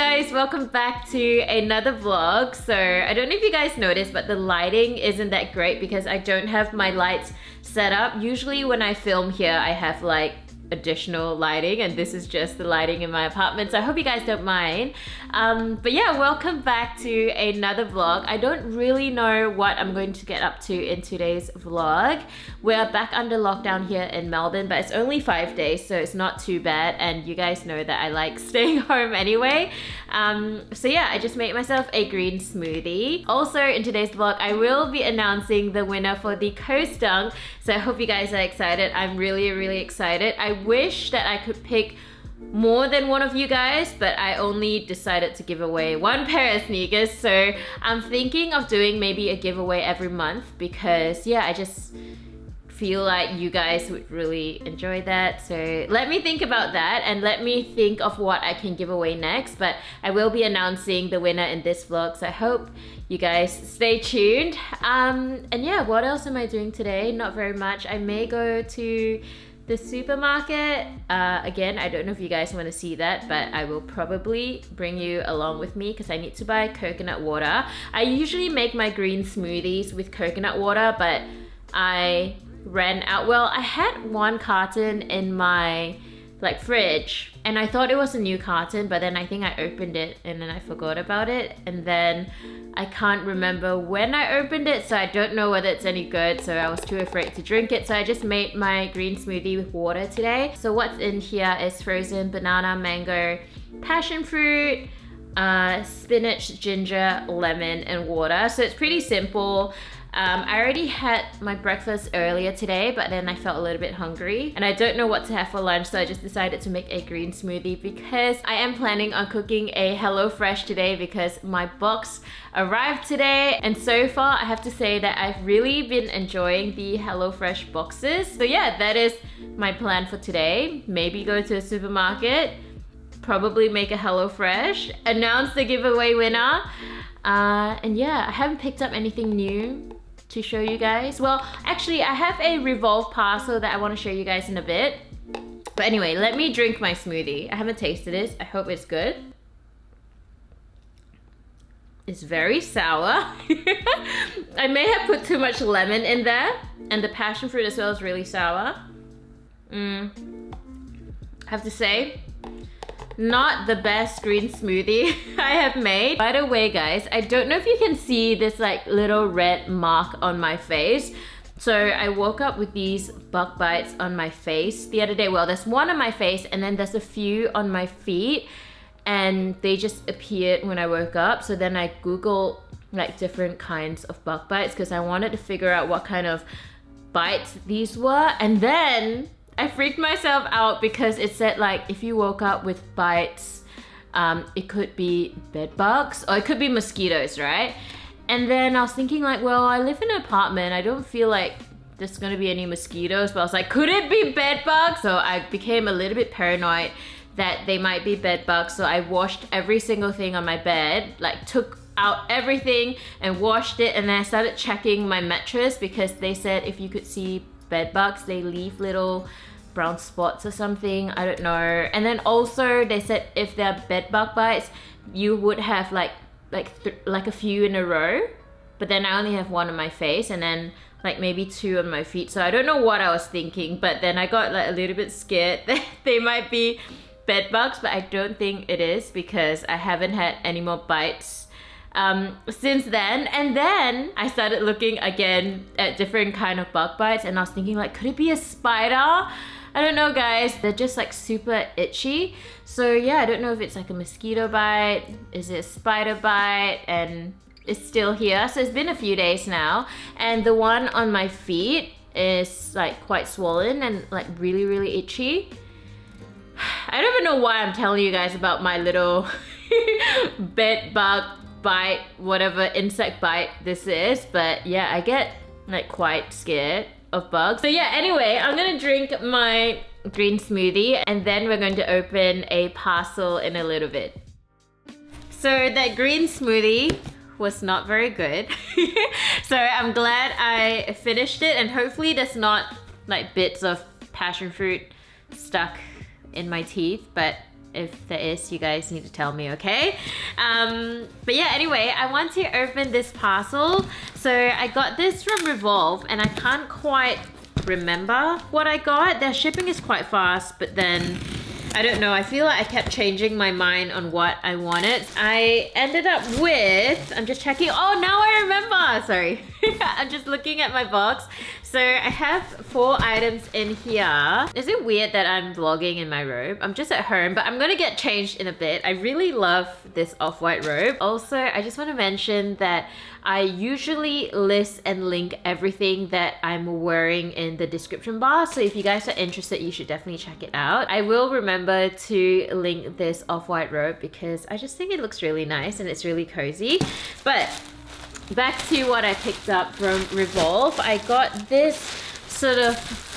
guys, welcome back to another vlog. So I don't know if you guys noticed, but the lighting isn't that great because I don't have my lights set up. Usually when I film here, I have like additional lighting and this is just the lighting in my apartment so I hope you guys don't mind. Um, but yeah welcome back to another vlog. I don't really know what I'm going to get up to in today's vlog. We're back under lockdown here in Melbourne but it's only five days so it's not too bad and you guys know that I like staying home anyway. Um, so yeah I just made myself a green smoothie. Also in today's vlog I will be announcing the winner for the Coast Dunk so I hope you guys are excited I'm really really excited I wish that I could pick more than one of you guys, but I only decided to give away one pair of sneakers. So I'm thinking of doing maybe a giveaway every month because yeah, I just feel like you guys would really enjoy that. So let me think about that and let me think of what I can give away next. But I will be announcing the winner in this vlog. So I hope you guys stay tuned. Um, and yeah, what else am I doing today? Not very much. I may go to the supermarket, uh, again, I don't know if you guys want to see that, but I will probably bring you along with me because I need to buy coconut water. I usually make my green smoothies with coconut water, but I ran out. Well, I had one carton in my like fridge and I thought it was a new carton but then I think I opened it and then I forgot about it and then I can't remember when I opened it so I don't know whether it's any good so I was too afraid to drink it. So I just made my green smoothie with water today. So what's in here is frozen banana mango passion fruit uh, spinach ginger lemon and water. So it's pretty simple um, I already had my breakfast earlier today, but then I felt a little bit hungry and I don't know what to have for lunch, so I just decided to make a green smoothie because I am planning on cooking a HelloFresh today because my box arrived today and so far I have to say that I've really been enjoying the HelloFresh boxes. So yeah, that is my plan for today. Maybe go to a supermarket, probably make a HelloFresh, announce the giveaway winner, uh, and yeah, I haven't picked up anything new to show you guys. Well, actually I have a Revolve parcel that I want to show you guys in a bit. But anyway, let me drink my smoothie. I haven't tasted it. I hope it's good. It's very sour. I may have put too much lemon in there. And the passion fruit as well is really sour. Mm. I have to say, not the best green smoothie I have made. By the way, guys, I don't know if you can see this like little red mark on my face. So I woke up with these bug bites on my face the other day. Well, there's one on my face and then there's a few on my feet and they just appeared when I woke up. So then I Googled like different kinds of bug bites because I wanted to figure out what kind of bites these were. And then I freaked myself out because it said like if you woke up with bites, um, it could be bed bugs or it could be mosquitoes, right? And then I was thinking like, well, I live in an apartment. I don't feel like there's gonna be any mosquitoes, but I was like, could it be bed bugs? So I became a little bit paranoid that they might be bed bugs. So I washed every single thing on my bed, like took out everything and washed it and then I started checking my mattress because they said if you could see bed bugs, they leave little brown spots or something. I don't know. And then also they said if they're bed bug bites, you would have like like like a few in a row. But then I only have one on my face and then like maybe two on my feet. So I don't know what I was thinking, but then I got like a little bit scared that they might be bed bugs, but I don't think it is because I haven't had any more bites um, since then. And then I started looking again at different kind of bug bites and I was thinking like, could it be a spider? I don't know guys, they're just like super itchy. So yeah, I don't know if it's like a mosquito bite, is it a spider bite, and it's still here. So it's been a few days now. And the one on my feet is like quite swollen and like really, really itchy. I don't even know why I'm telling you guys about my little bed bug bite, whatever insect bite this is, but yeah, I get like quite scared of bugs. So yeah, anyway, I'm gonna drink my green smoothie and then we're going to open a parcel in a little bit. So that green smoothie was not very good. so I'm glad I finished it and hopefully there's not like bits of passion fruit stuck in my teeth, but If there is, you guys need to tell me, okay? Um, but yeah, anyway, I want to open this parcel. So I got this from Revolve and I can't quite remember what I got. Their shipping is quite fast, but then I don't know. I feel like I kept changing my mind on what I wanted. I ended up with, I'm just checking. Oh, now I remember. Sorry. I'm just looking at my box. So I have four items in here. Is it weird that I'm vlogging in my robe? I'm just at home, but I'm gonna get changed in a bit. I really love this off-white robe. Also, I just wanna mention that I usually list and link everything that I'm wearing in the description bar. So if you guys are interested, you should definitely check it out. I will remember to link this off-white robe because I just think it looks really nice and it's really cozy. But back to what I picked up from Revolve. I got this sort of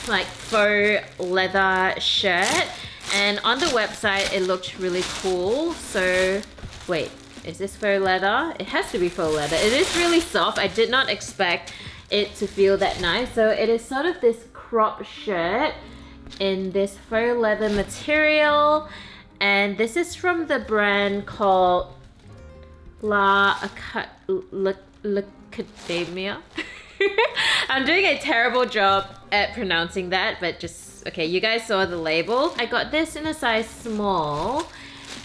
like faux leather shirt and on the website it looked really cool. So wait, is this faux leather? It has to be faux leather. It is really soft. I did not expect it to feel that nice. So it is sort of this crop shirt in this faux leather material and this is from the brand called La Lacademia. I'm doing a terrible job at pronouncing that, but just, okay, you guys saw the label. I got this in a size small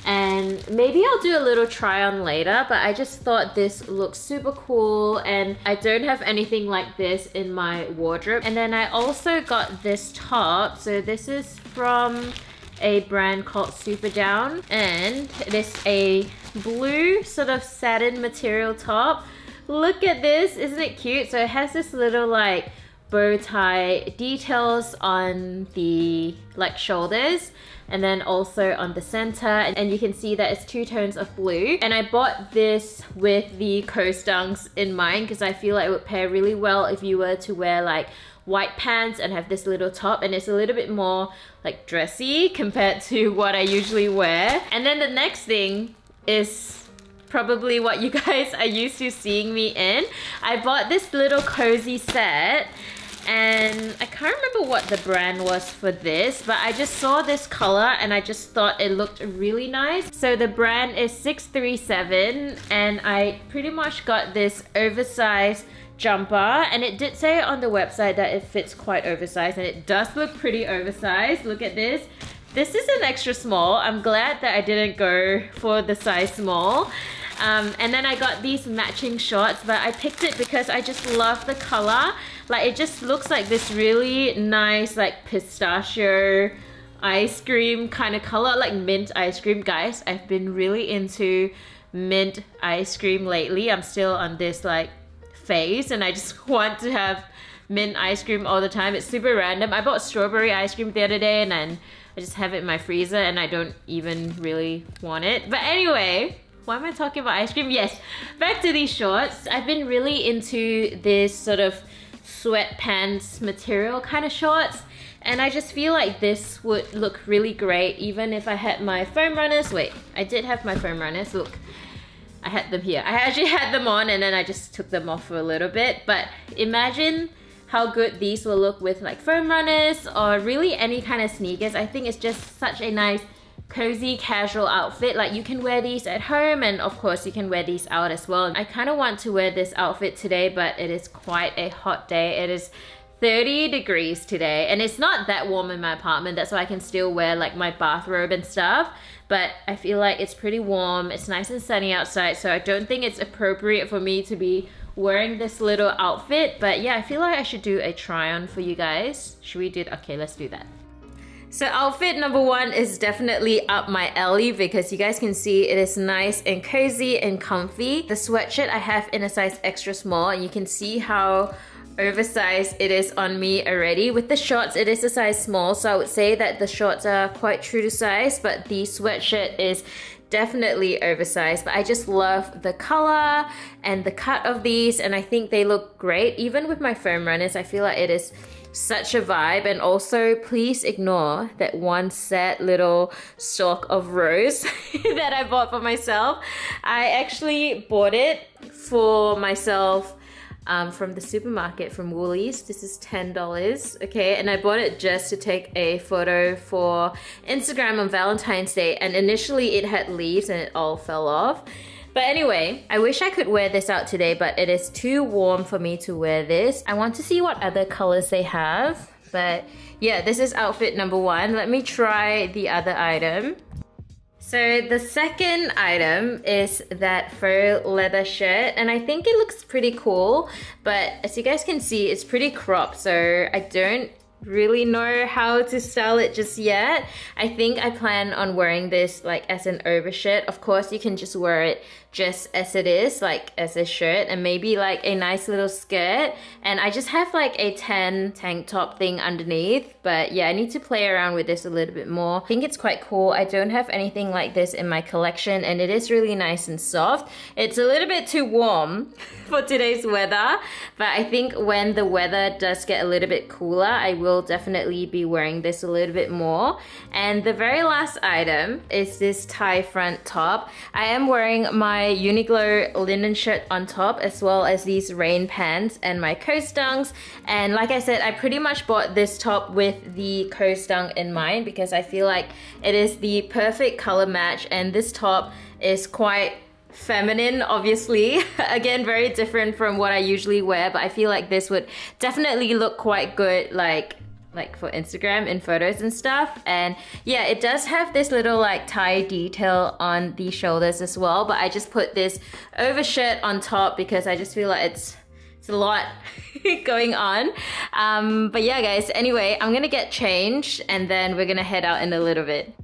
and maybe I'll do a little try on later but I just thought this looks super cool and I don't have anything like this in my wardrobe and then I also got this top so this is from a brand called Superdown and it is a blue sort of satin material top Look at this, isn't it cute? So it has this little like bow tie details on the like shoulders and then also on the center. And you can see that it's two tones of blue. And I bought this with the coast dunks in mind because I feel like it would pair really well if you were to wear like white pants and have this little top. And it's a little bit more like dressy compared to what I usually wear. And then the next thing is probably what you guys are used to seeing me in. I bought this little cozy set and I can't remember what the brand was for this but I just saw this color and I just thought it looked really nice. So the brand is 637 and I pretty much got this oversized jumper and it did say on the website that it fits quite oversized and it does look pretty oversized. Look at this this is an extra small I'm glad that I didn't go for the size small um, and then I got these matching shorts, but I picked it because I just love the color. Like it just looks like this really nice like pistachio ice cream kind of color, like mint ice cream. Guys, I've been really into mint ice cream lately. I'm still on this like phase and I just want to have mint ice cream all the time. It's super random. I bought strawberry ice cream the other day and then I just have it in my freezer and I don't even really want it. But anyway, why am I talking about ice cream? Yes, back to these shorts. I've been really into this sort of sweatpants material kind of shorts. And I just feel like this would look really great even if I had my foam runners. Wait, I did have my foam runners. Look, I had them here. I actually had them on and then I just took them off for a little bit. But imagine how good these will look with like foam runners or really any kind of sneakers. I think it's just such a nice cozy casual outfit. Like you can wear these at home and of course you can wear these out as well. I kind of want to wear this outfit today but it is quite a hot day. It is 30 degrees today and it's not that warm in my apartment. That's why I can still wear like my bathrobe and stuff. But I feel like it's pretty warm. It's nice and sunny outside so I don't think it's appropriate for me to be wearing this little outfit but yeah I feel like I should do a try on for you guys should we do okay let's do that so outfit number one is definitely up my alley because you guys can see it is nice and cozy and comfy. The sweatshirt I have in a size extra small and you can see how oversized it is on me already. With the shorts, it is a size small, so I would say that the shorts are quite true to size, but the sweatshirt is definitely oversized, but I just love the color and the cut of these, and I think they look great. Even with my foam runners, I feel like it is such a vibe and also please ignore that one sad little stalk of rose that I bought for myself. I actually bought it for myself um, from the supermarket from Woolies. This is $10, okay? And I bought it just to take a photo for Instagram on Valentine's Day. And initially it had leaves and it all fell off. But anyway, I wish I could wear this out today, but it is too warm for me to wear this. I want to see what other colors they have. But yeah, this is outfit number one. Let me try the other item. So the second item is that faux leather shirt and I think it looks pretty cool but as you guys can see it's pretty cropped so I don't really know how to style it just yet. I think I plan on wearing this like as an overshirt. Of course, you can just wear it just as it is, like as a shirt and maybe like a nice little skirt. And I just have like a tan tank top thing underneath. But yeah, I need to play around with this a little bit more. I think it's quite cool. I don't have anything like this in my collection and it is really nice and soft. It's a little bit too warm for today's weather, but I think when the weather does get a little bit cooler, I will definitely be wearing this a little bit more. And the very last item is this tie front top. I am wearing my Uniqlo linen shirt on top as well as these rain pants and my coast dunks. And like I said, I pretty much bought this top with the coast dunk in mind because I feel like it is the perfect color match and this top is quite feminine obviously again very different from what I usually wear but I feel like this would definitely look quite good like like for Instagram in photos and stuff. And yeah, it does have this little like tie detail on the shoulders as well. But I just put this overshirt on top because I just feel like it's it's a lot going on. Um, but yeah, guys, anyway, I'm gonna get changed and then we're gonna head out in a little bit.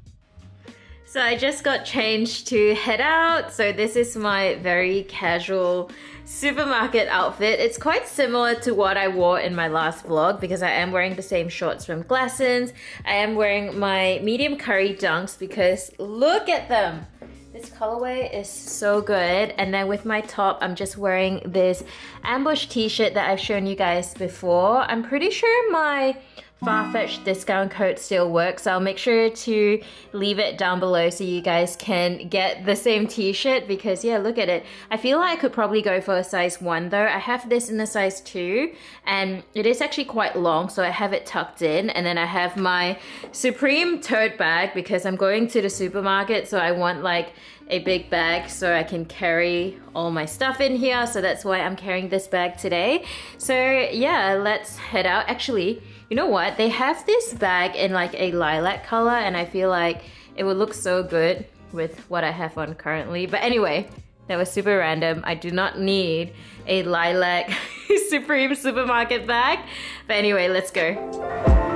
So I just got changed to head out. So this is my very casual supermarket outfit. It's quite similar to what I wore in my last vlog because I am wearing the same shorts from Glassons. I am wearing my medium curry dunks because look at them. This colorway is so good. And then with my top, I'm just wearing this ambush t-shirt that I've shown you guys before. I'm pretty sure my Farfetch discount code still works. I'll make sure to leave it down below so you guys can get the same t-shirt because yeah, look at it. I feel like I could probably go for a size 1 though. I have this in a size 2 and it is actually quite long so I have it tucked in and then I have my Supreme tote bag because I'm going to the supermarket so I want like a big bag so I can carry all my stuff in here so that's why I'm carrying this bag today. So yeah, let's head out. Actually, you know what? They have this bag in like a lilac color and I feel like it would look so good with what I have on currently. But anyway, that was super random. I do not need a lilac Supreme supermarket bag. But anyway, let's go.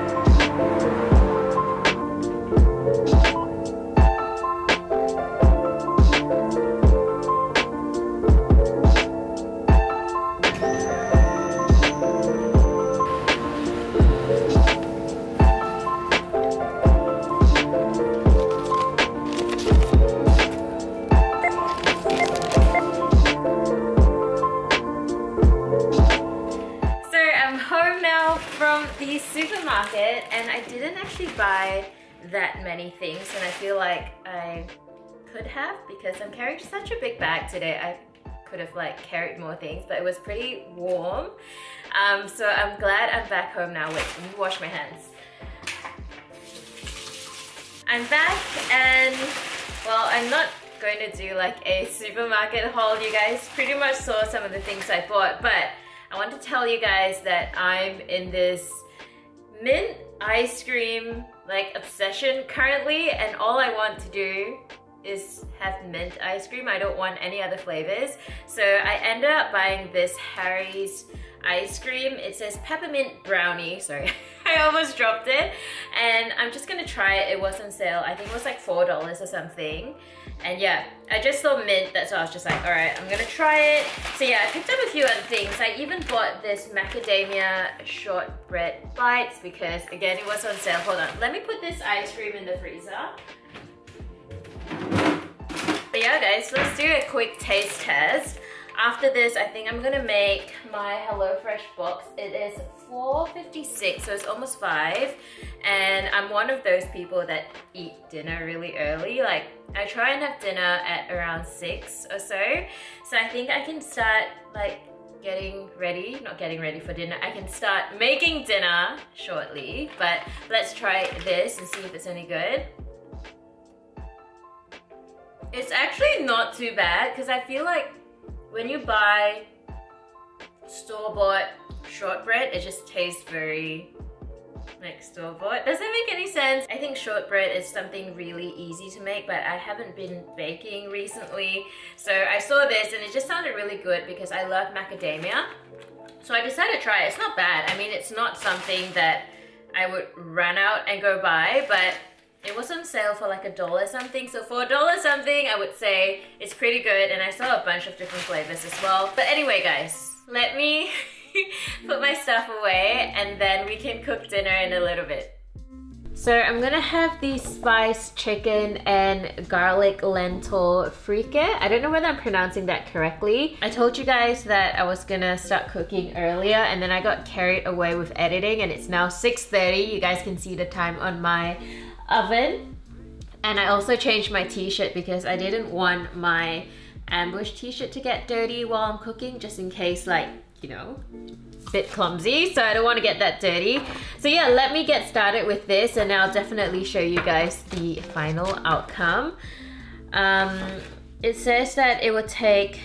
Because I'm carrying such a big bag today. I could have like carried more things but it was pretty warm. Um, so I'm glad I'm back home now. Wait, let me wash my hands. I'm back and well I'm not going to do like a supermarket haul. You guys pretty much saw some of the things I bought but I want to tell you guys that I'm in this mint ice cream like obsession currently and all I want to do is have mint ice cream. I don't want any other flavors. So I ended up buying this Harry's ice cream. It says peppermint brownie. Sorry, I almost dropped it. And I'm just gonna try it. It was on sale. I think it was like $4 or something. And yeah, I just saw mint, that's why I was just like, all right, I'm gonna try it. So yeah, I picked up a few other things. I even bought this macadamia shortbread bites because again, it was on sale. Hold on, let me put this ice cream in the freezer. But yeah guys, let's do a quick taste test. After this, I think I'm gonna make my HelloFresh box. It is 4.56, so it's almost 5. And I'm one of those people that eat dinner really early. Like, I try and have dinner at around 6 or so. So I think I can start, like, getting ready, not getting ready for dinner. I can start making dinner shortly, but let's try this and see if it's any good. It's actually not too bad because I feel like when you buy store-bought shortbread, it just tastes very like store-bought. Doesn't make any sense. I think shortbread is something really easy to make, but I haven't been baking recently. So I saw this and it just sounded really good because I love macadamia. So I decided to try it. It's not bad. I mean, it's not something that I would run out and go buy, but it was on sale for like a dollar something. So for a dollar something, I would say it's pretty good. And I saw a bunch of different flavors as well. But anyway, guys, let me put my stuff away and then we can cook dinner in a little bit. So I'm gonna have the spiced chicken and garlic lentil frike. I don't know whether I'm pronouncing that correctly. I told you guys that I was gonna start cooking earlier and then I got carried away with editing and it's now 6.30. You guys can see the time on my oven. And I also changed my t-shirt because I didn't want my ambush t-shirt to get dirty while I'm cooking just in case like, you know, bit clumsy. So I don't want to get that dirty. So yeah let me get started with this and I'll definitely show you guys the final outcome. Um, it says that it will take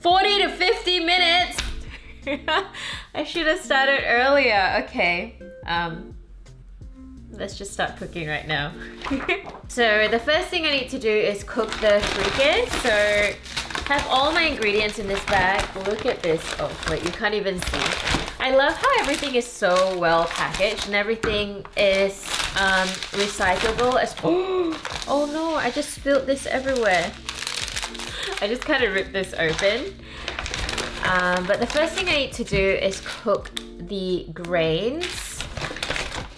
40 to 50 minutes. I should have started earlier. Okay um, let's just start cooking right now. so the first thing I need to do is cook the frike. So have all my ingredients in this bag. Look at this. Oh, wait, you can't even see. I love how everything is so well packaged and everything is um, recyclable. As oh no, I just spilled this everywhere. I just kind of ripped this open. Um, but the first thing I need to do is cook the grains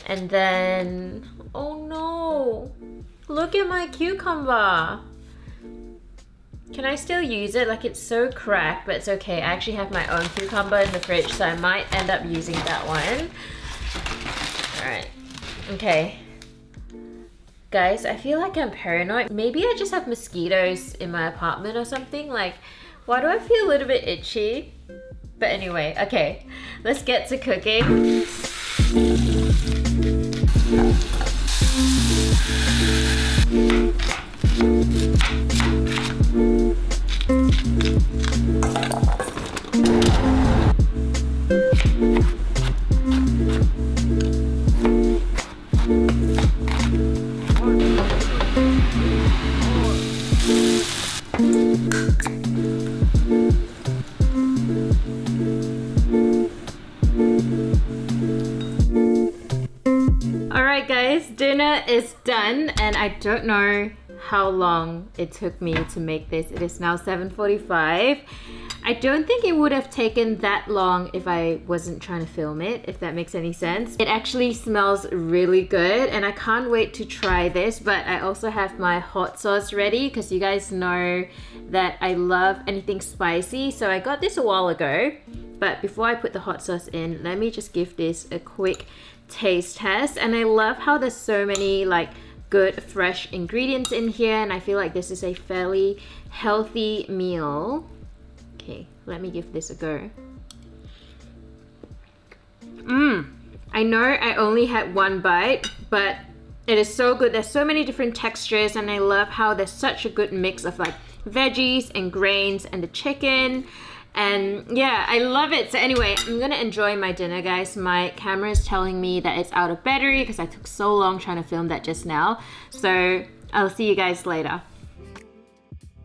and then, oh no, look at my cucumber. Can I still use it? Like it's so cracked, but it's okay. I actually have my own cucumber in the fridge, so I might end up using that one. All right, okay. Guys, I feel like I'm paranoid. Maybe I just have mosquitoes in my apartment or something. Like, why do I feel a little bit itchy? But anyway, okay, let's get to cooking. Dinner is done and I don't know how long it took me to make this. It is now 7.45. I don't think it would have taken that long if I wasn't trying to film it, if that makes any sense. It actually smells really good and I can't wait to try this, but I also have my hot sauce ready because you guys know that I love anything spicy. So I got this a while ago, but before I put the hot sauce in, let me just give this a quick taste test and I love how there's so many like good fresh ingredients in here and I feel like this is a fairly healthy meal. Okay, let me give this a go. Mmm, I know I only had one bite, but it is so good. There's so many different textures and I love how there's such a good mix of like veggies and grains and the chicken and yeah, I love it. So anyway, I'm gonna enjoy my dinner, guys. My camera is telling me that it's out of battery because I took so long trying to film that just now. So I'll see you guys later.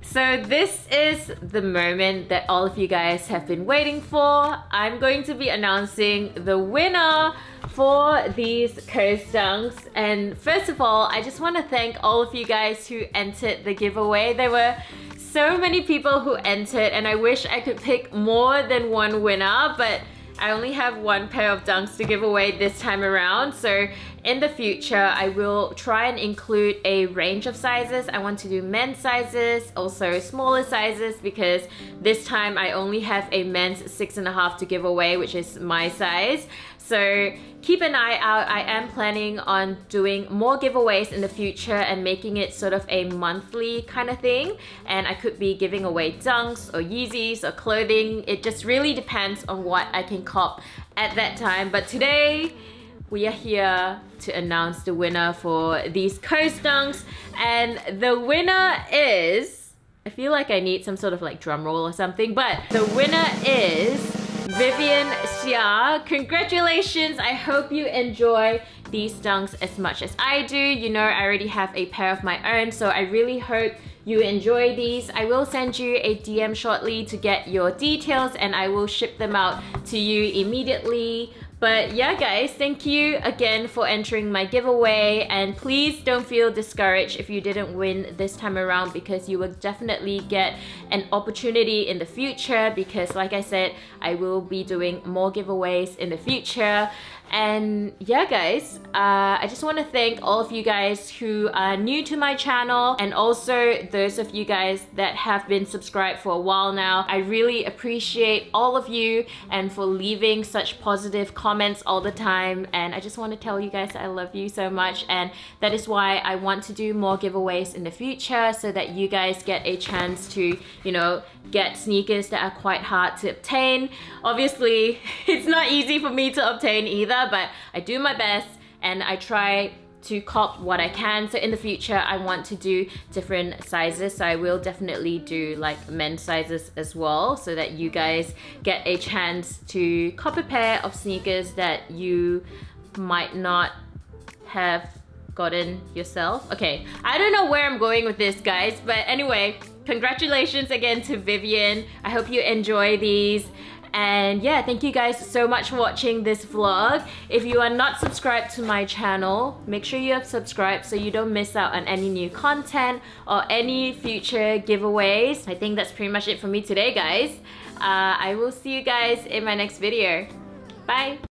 So this is the moment that all of you guys have been waiting for. I'm going to be announcing the winner for these dunks. And first of all, I just want to thank all of you guys who entered the giveaway. There were so many people who entered and I wish I could pick more than one winner, but I only have one pair of dunks to give away this time around. So in the future, I will try and include a range of sizes. I want to do men's sizes, also smaller sizes because this time I only have a men's six and a half to give away, which is my size. So keep an eye out. I am planning on doing more giveaways in the future and making it sort of a monthly kind of thing. And I could be giving away dunks or Yeezys or clothing. It just really depends on what I can cop at that time. But today, we are here to announce the winner for these Coast Dunks. And the winner is... I feel like I need some sort of like drum roll or something, but the winner is Vivian Xia. Congratulations! I hope you enjoy these dunks as much as I do. You know I already have a pair of my own, so I really hope you enjoy these. I will send you a DM shortly to get your details and I will ship them out to you immediately. But yeah guys, thank you again for entering my giveaway and please don't feel discouraged if you didn't win this time around because you will definitely get an opportunity in the future because like I said, I will be doing more giveaways in the future and yeah guys, uh, I just want to thank all of you guys who are new to my channel and also those of you guys that have been subscribed for a while now. I really appreciate all of you and for leaving such positive comments all the time and I just want to tell you guys I love you so much and that is why I want to do more giveaways in the future so that you guys get a chance to, you know, get sneakers that are quite hard to obtain. Obviously, it's not easy for me to obtain either, but I do my best and I try to cop what I can. So in the future, I want to do different sizes. So I will definitely do like men's sizes as well so that you guys get a chance to cop a pair of sneakers that you might not have gotten yourself. Okay, I don't know where I'm going with this guys, but anyway, congratulations again to Vivian. I hope you enjoy these. And yeah, thank you guys so much for watching this vlog. If you are not subscribed to my channel, make sure you have subscribed so you don't miss out on any new content or any future giveaways. I think that's pretty much it for me today, guys. Uh, I will see you guys in my next video. Bye!